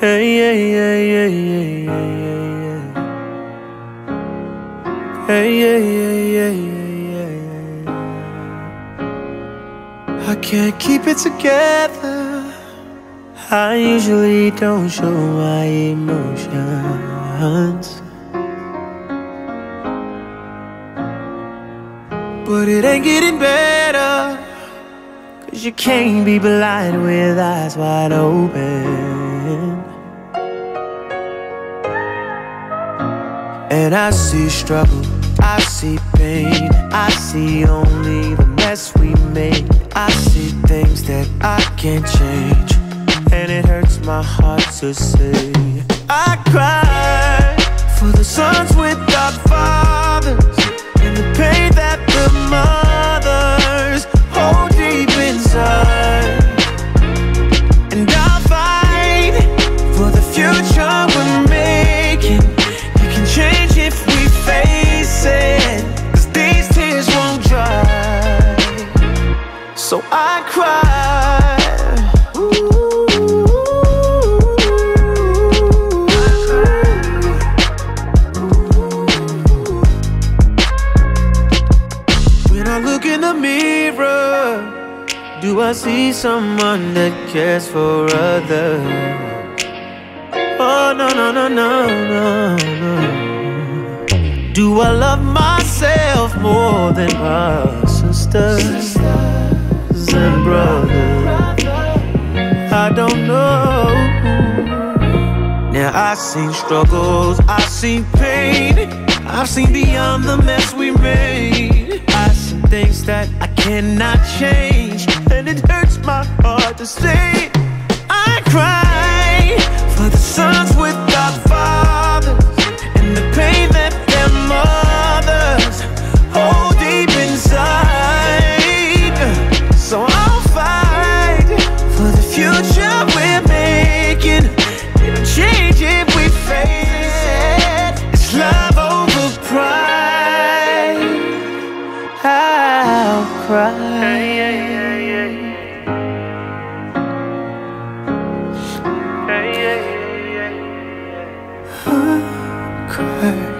Hey, yeah, yeah, yeah, yeah, yeah, yeah. Hey, yeah, yeah, yeah, yeah, yeah. I can't keep it together. I usually don't show my emotions. But it ain't getting better. Cause you can't be blind with eyes wide open. And I see struggle, I see pain, I see only the mess we made. I see things that I can't change, and it hurts my heart to say. I cry for the sons without So I cry. When I look in the mirror, do I see someone that cares for others? Oh, no, no, no, no, no, no. Do I love myself more than my sisters and brothers? I don't know. Now I've seen struggles, I've seen pain, I've seen beyond the mess we made. I've seen things that I cannot change, and it hurts my heart to say. I cry for the sons without future we're making. It'll change if we face it. It's love over pride. I'll cry. I'll cry.